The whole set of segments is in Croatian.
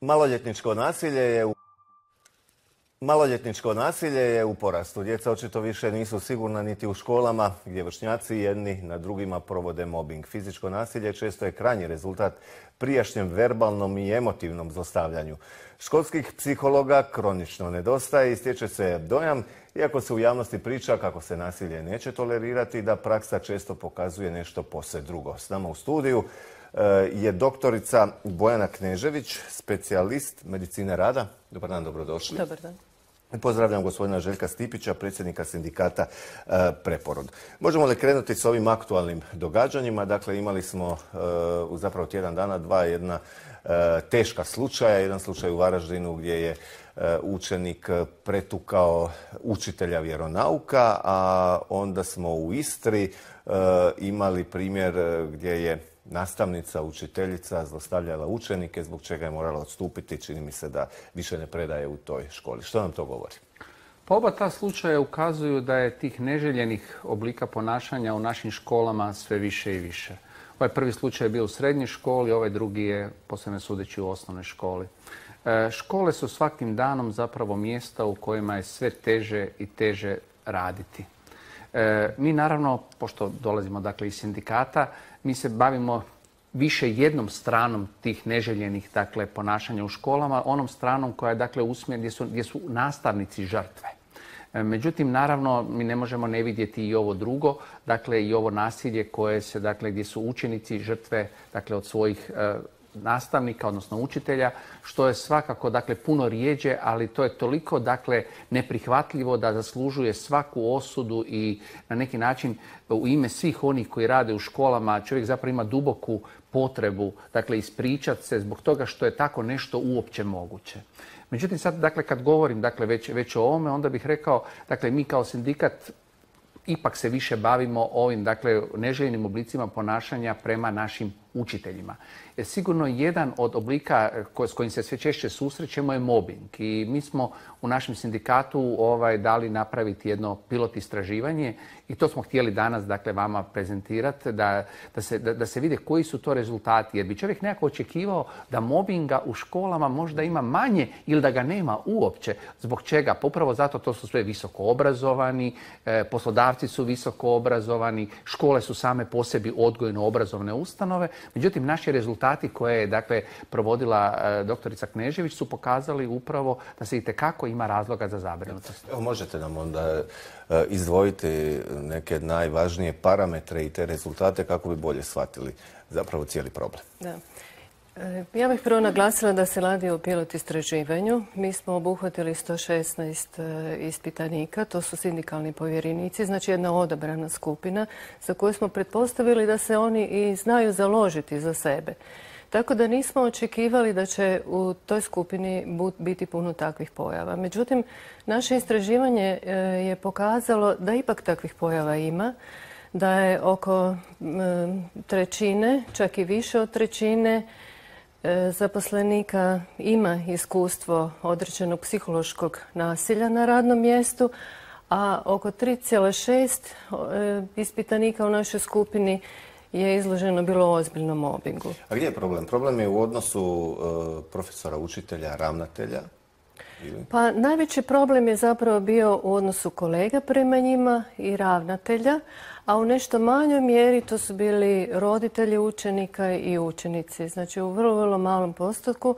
Maloljetničko nasilje je u Maloljetničko nasilje je u porastu. Djeca očito više nisu sigurna niti u školama gdje vršnjaci jedni na drugima provode mobbing. Fizičko nasilje često je krajnji rezultat prijašnjem verbalnom i emotivnom zlostavljanju. Školskih psihologa kronično nedostaje i stječe se dojam, iako se u javnosti priča kako se nasilje neće tolerirati, da praksa često pokazuje nešto posve drugo. S nama u studiju je doktorica Bojana Knežević, specijalist medicine rada. Dobar dan, dobrodošli. Dobar dan. Pozdravljam gospodina Željka Stipića, predsjednika sindikata e, Preporod. Možemo li krenuti s ovim aktualnim događanjima? Dakle, imali smo e, u zapravo tjedan dana dva jedna e, teška slučaja. Jedan slučaj u Varaždinu gdje je učenik pretukao učitelja vjeronauka, a onda smo u Istri imali primjer gdje je nastavnica, učiteljica zlostavljala učenike, zbog čega je morala odstupiti. Čini mi se da više ne predaje u toj školi. Što nam to govori? Pa oba ta slučaja ukazuju da je tih neželjenih oblika ponašanja u našim školama sve više i više. Ovaj prvi slučaj je bio u srednjoj školi, ovaj drugi je, posebno sudeći, u osnovnoj školi. E, škole su svakim danom zapravo mjesta u kojima je sve teže i teže raditi. E, mi naravno, pošto dolazimo dakle iz sindikata, mi se bavimo više jednom stranom tih neželjenih dakle, ponašanja u školama, onom stranom koja je dakle usmjerena gdje su, gdje su nastavnici žrtve. E, međutim, naravno, mi ne možemo ne vidjeti i ovo drugo, dakle i ovo nasilje koje se, dakle, gdje su učenici žrtve, dakle, od svojih e, nastavnika, odnosno učitelja, što je svakako dakle puno rijeđe, ali to je toliko dakle neprihvatljivo da zaslužuje svaku osudu i na neki način u ime svih onih koji rade u školama čovjek zapravo ima duboku potrebu dakle ispričati se zbog toga što je tako nešto uopće moguće. Međutim, sad, dakle, kad govorim dakle, već, već o ovome, onda bih rekao, dakle, mi kao sindikat ipak se više bavimo ovim, dakle, neželjenim oblicima ponašanja prema našim učiteljima. Jer sigurno jedan od oblika s kojim se sve češće susrećemo je mobbing. I mi smo u našem sindikatu ovaj, dali napraviti jedno pilot istraživanje i to smo htjeli danas dakle, vama prezentirati da, da, se, da, da se vide koji su to rezultati. Jer bi čovjek nekako očekivao da mobinga u školama možda ima manje ili da ga nema uopće. Zbog čega? Pa upravo zato to su sve visoko obrazovani, e, poslodavci su visoko obrazovani, škole su same po sebi odgojno-obrazovne ustanove. Međutim, naši rezultati koje je dakle, provodila e, doktorica Knežević su pokazali upravo da se i tekako ima razloga za zabrinutost. Evo, možete nam onda e, izdvojiti neke najvažnije parametre i te rezultate kako bi bolje shvatili zapravo cijeli problem. Da. E, ja bih prvo naglasila da se radi o pilot istraživanju. Mi smo obuhvatili 116 ispitanika, to su sindikalni povjerenici, znači jedna odabrana skupina za koju smo pretpostavili da se oni i znaju založiti za sebe. Tako da nismo očekivali da će u toj skupini biti puno takvih pojava. Međutim, naše istraživanje e, je pokazalo da ipak takvih pojava ima, da je oko trećine, čak i više od trećine, e, zaposlenika ima iskustvo određenog psihološkog nasilja na radnom mjestu, a oko 3,6 e, ispitanika u našoj skupini je izloženo bilo ozbiljnom mobingu. A gdje je problem? Problem je u odnosu e, profesora, učitelja, ravnatelja? Pa najveći problem je zapravo bio u odnosu kolega prema njima i ravnatelja, a u nešto manjoj mjeri to su bili roditelji učenika i učenici. Znači u vrlo, vrlo malom postotku,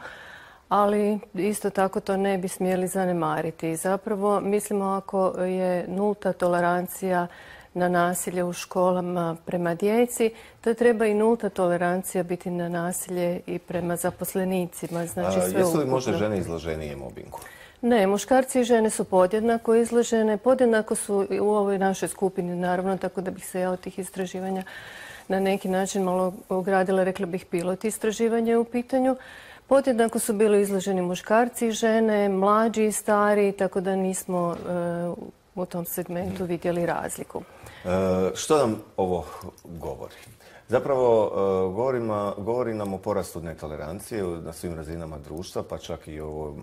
ali isto tako to ne bi smjeli zanemariti. Zapravo mislimo ako je nulta tolerancija na nasilje u školama prema djeci, da treba i nulta tolerancija biti na nasilje i prema zaposlenicima. Znači, sve jesu li možda žene izloženije mobingu? Ne, muškarci i žene su podjednako izložene, podjednako su u ovoj našoj skupini naravno, tako da bih se ja od tih istraživanja na neki način malo ogradila, rekla bih pilot istraživanja u pitanju. Podjednako su bili izloženi muškarci i žene, mlađi i stari, tako da nismo e, u tom segmentu vidjeli razliku. E, što nam ovo govori? Zapravo e, govori nam o porastu netolerancije na svim razinama društva, pa čak i o ovom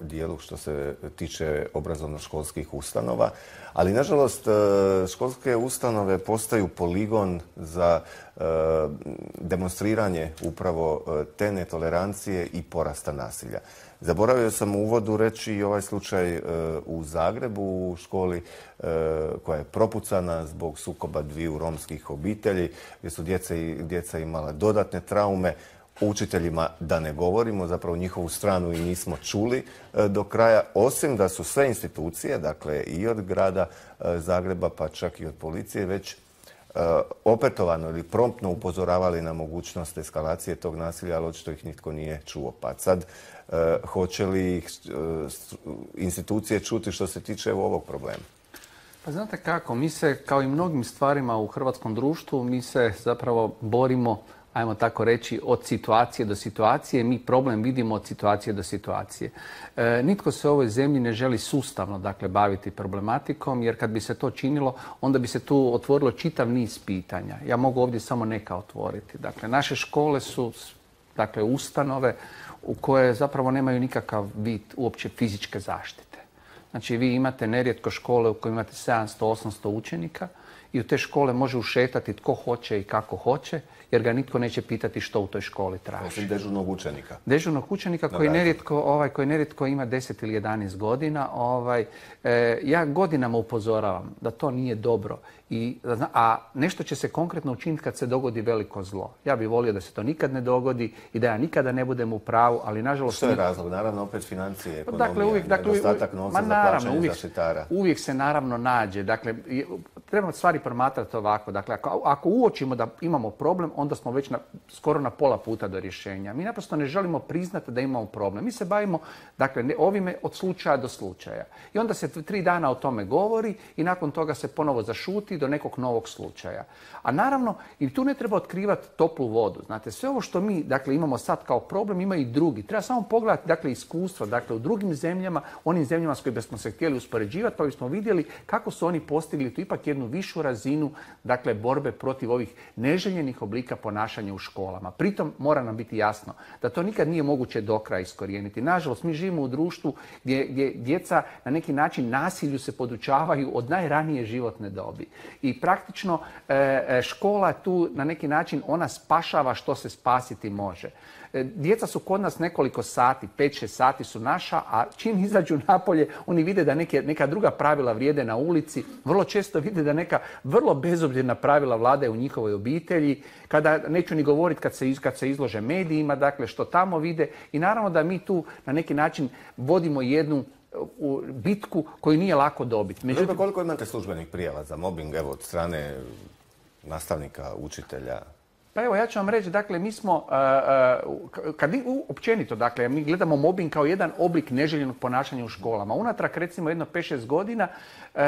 dijelu što se tiče obrazovno-školskih ustanova. Ali, nažalost, školske ustanove postaju poligon za demonstriranje upravo te netolerancije i porasta nasilja. Zaboravio sam u uvodu reći i ovaj slučaj e, u Zagrebu u školi e, koja je propucana zbog sukoba dviju romskih obitelji gdje su djeca imala dodatne traume. Učiteljima da ne govorimo, zapravo njihovu stranu i nismo čuli e, do kraja, osim da su sve institucije, dakle i od grada Zagreba pa čak i od policije već opetovano ili promptno upozoravali na mogućnost eskalacije tog nasilja, ali očito ih nitko nije čuo. Pa sad E, hoće li ih e, institucije čuti što se tiče ovog problema? Pa znate kako, mi se kao i mnogim stvarima u hrvatskom društvu, mi se zapravo borimo, ajmo tako reći, od situacije do situacije. Mi problem vidimo od situacije do situacije. E, nitko se u ovoj zemlji ne želi sustavno dakle, baviti problematikom, jer kad bi se to činilo, onda bi se tu otvorilo čitav niz pitanja. Ja mogu ovdje samo neka otvoriti. Dakle, naše škole su dakle, ustanove u koje zapravo nemaju nikakav vid uopće fizičke zaštite. Znači vi imate nerijetko škole u kojima imate 700-800 učenika i u te škole može ušetati tko hoće i kako hoće, jer ga nitko neće pitati što u toj školi traži. Osim dežurnog učenika. Dežurnog učenika koji nerijetko, ovaj, koji nerijetko ima 10 ili 11 godina. Ovaj, e, ja godinama upozoravam da to nije dobro. I, a nešto će se konkretno učiniti kad se dogodi veliko zlo. Ja bih volio da se to nikad ne dogodi i da ja nikada ne budem u pravu, ali nažalost... Što je razlog? Naravno, opet financije, ekonomija, dakle, uvijek, dakle, nedostatak novca ma, naravno, za plaćanje uvijek, zaštitara. Uvijek se naravno nađe. Dakle, treba stvari promatrati ovako. Dakle, ako, ako uočimo da imamo problem, onda smo već na, skoro na pola puta do rješenja. Mi naprosto ne želimo priznati da imamo problem. Mi se bavimo dakle, ovime od slučaja do slučaja. I onda se tri dana o tome govori i nakon toga se ponovo zašuti do nekog novog slučaja. A naravno, i tu ne treba otkrivati toplu vodu. Znate, sve ovo što mi dakle, imamo sad kao problem ima i drugi. Treba samo pogledati dakle, iskustva dakle, u drugim zemljama, onim zemljama s kojima smo se htjeli uspoređivati, pa bismo vidjeli kako su oni postigli tu ipak jednu višu razinu dakle, borbe protiv ovih neželjenih oblika ponašanja u školama. Pritom mora nam biti jasno da to nikad nije moguće do kraja iskorijeniti. Nažalost, mi živimo u društvu gdje, gdje djeca na neki način nasilju se podučavaju od najranije životne dobi. I praktično e, e, škola tu na neki način ona spašava što se spasiti može. E, djeca su kod nas nekoliko sati, 5-6 sati su naša, a čim izađu napolje, oni vide da neke, neka druga pravila vrijede na ulici. Vrlo često vide da neka vrlo bezobzirna pravila vladaju u njihovoj obitelji. Kada, neću ni govoriti kad se, kad se izlože medijima, dakle što tamo vide. I naravno da mi tu na neki način vodimo jednu u bitku koju nije lako dobiti. Međutim, koliko imate službenih prijava za mobbing evo, od strane nastavnika, učitelja? Pa evo, ja ću vam reći, dakle, mi smo, kad općenito, dakle, mi gledamo mobbing kao jedan oblik neželjenog ponašanja u školama. Unatrag, recimo, jedno 5-6 godina, e,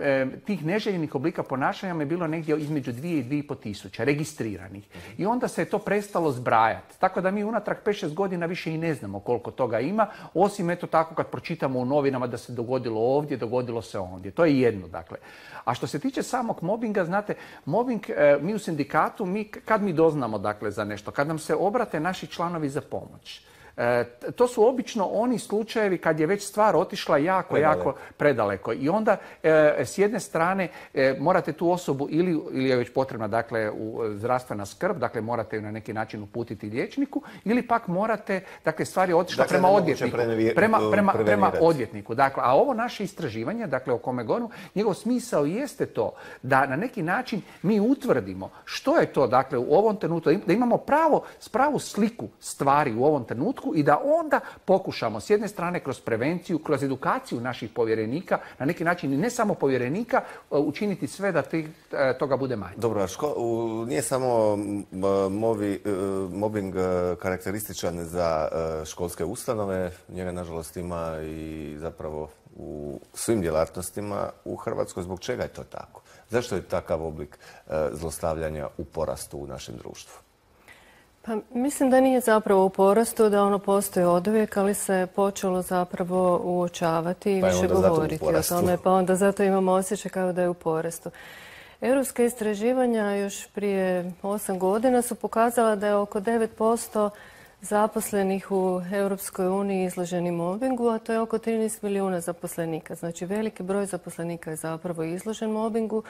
e, tih neželjenih oblika ponašanja je bilo negdje između 2 i 2,5 tisuća registriranih. I onda se je to prestalo zbrajati. Tako da mi unatrag 5-6 godina više i ne znamo koliko toga ima, osim eto tako kad pročitamo u novinama da se dogodilo ovdje, dogodilo se ondje. To je jedno, dakle. A što se tiče samog mobinga, znate, mobbing, e, mi u sindikatu, mi, kad doznamo dakle za nešto, kad nam se obrate naši članovi za pomoć, E, to su obično oni slučajevi kad je već stvar otišla jako, jako predaleko. I onda e, s jedne strane e, morate tu osobu ili, ili je već potrebna dakle, u zdravstvena skrb, dakle morate ju na neki način uputiti liječniku ili pak morate, dakle stvar je otišla dakle, prema odvjetniku. prema, prema, prema odvjetniku. Dakle, a ovo naše istraživanje, dakle o kome govorimo, njegov smisao jeste to da na neki način mi utvrdimo što je to dakle u ovom trenutku, da imamo pravo, pravu sliku stvari u ovom trenutku i da onda pokušamo s jedne strane kroz prevenciju, kroz edukaciju naših povjerenika, na neki način ne samo povjerenika, e, učiniti sve da e, toga bude manje. Dobro, nije samo e, mobbing karakterističan za školske ustanove, njega nažalost ima i zapravo u svim djelatnostima u Hrvatskoj. Zbog čega je to tako? Zašto je takav oblik zlostavljanja u porastu u našem društvu? Pa, mislim da nije zapravo u porastu, da ono postoji od uvijek, ali se počelo zapravo uočavati i pa više govoriti o tome. Pa onda zato imamo osjećaj kao da je u porastu. Europske istraživanja još prije 8 godina su pokazala da je oko 9% zaposlenih u Europskoj uniji izloženi mobingu, a to je oko 13 milijuna zaposlenika. Znači veliki broj zaposlenika je zapravo izložen mobingu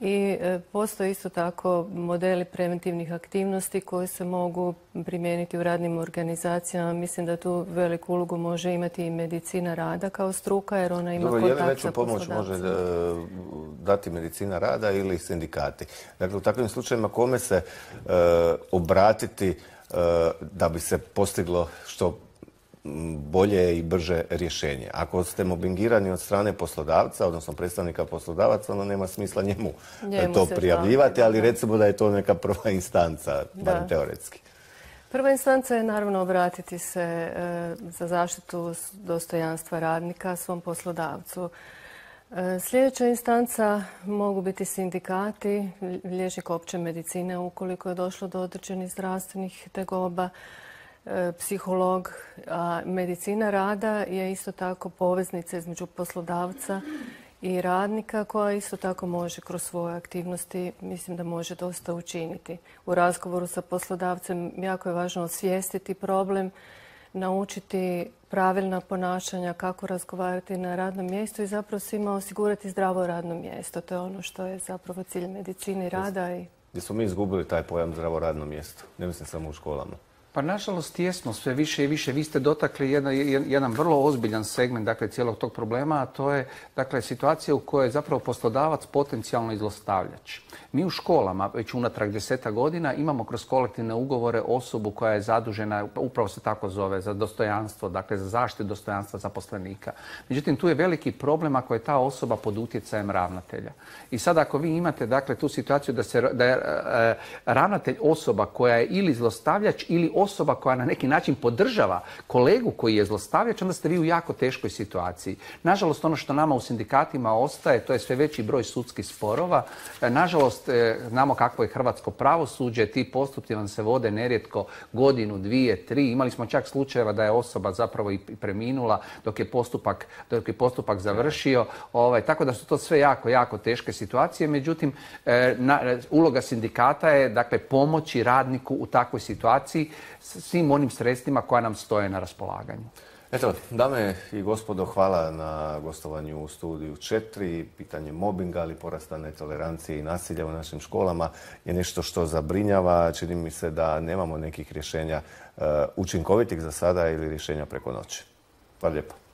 i e, postoje isto tako modeli preventivnih aktivnosti koji se mogu primijeniti u radnim organizacijama. Mislim da tu veliku ulogu može imati i medicina rada kao struka jer ona ima Dobro, kontakt sa pomoć može e, dati medicina rada ili sindikati? Dakle, u takvim slučajevima kome se e, obratiti da bi se postiglo što bolje i brže rješenje. Ako ste mobbingirani od strane poslodavca, odnosno predstavnika poslodavaca, onda nema smisla njemu, to prijavljivati, ali recimo da je to neka prva instanca, bar teoretski. Prva instanca je naravno obratiti se e, za zaštitu dostojanstva radnika svom poslodavcu. E, sljedeća instanca mogu biti sindikati, liječnik opće medicine ukoliko je došlo do određenih zdravstvenih tegoba, E, psiholog, a medicina rada je isto tako poveznica između poslodavca i radnika koja isto tako može kroz svoje aktivnosti, mislim da može dosta učiniti. U razgovoru sa poslodavcem jako je važno osvijestiti problem, naučiti pravilna ponašanja, kako razgovarati na radnom mjestu i zapravo svima osigurati zdravo radno mjesto. To je ono što je zapravo cilj medicine rada. I... Gdje smo mi izgubili taj pojam zdravo radno mjesto? Ne mislim samo u školama. Pa nažalost jesmo sve više i više. Vi ste dotakli jedan, jedan vrlo ozbiljan segment dakle, cijelog tog problema, a to je dakle, situacija u kojoj je zapravo poslodavac potencijalno izlostavljač. Mi u školama već unatrag deseta godina imamo kroz kolektivne ugovore osobu koja je zadužena, upravo se tako zove, za dostojanstvo, dakle za zaštitu dostojanstva zaposlenika. Međutim, tu je veliki problem ako je ta osoba pod utjecajem ravnatelja. I sad ako vi imate dakle, tu situaciju da, se, da je e, ravnatelj osoba koja je ili zlostavljač ili osoba koja na neki način podržava kolegu koji je zlostavljač, onda ste vi u jako teškoj situaciji. Nažalost, ono što nama u sindikatima ostaje, to je sve veći broj sudskih sporova. E, nažalost, e, znamo kakvo je hrvatsko pravosuđe, ti postupci vam se vode nerijetko godinu, dvije, tri. Imali smo čak slučajeva da je osoba zapravo i preminula dok je postupak, dok je postupak završio. Ovaj, tako da su to sve jako, jako teške situacije. Međutim, e, uloga sindikata je dakle pomoći radniku u takvoj situaciji svim onim sredstvima koja nam stoje na raspolaganju. Eto, dame i gospodo, hvala na gostovanju u studiju 4. Pitanje mobinga, ali porasta netolerancije i nasilja u našim školama je nešto što zabrinjava. Čini mi se da nemamo nekih rješenja uh, učinkovitih za sada ili rješenja preko noći. Hvala lijepo.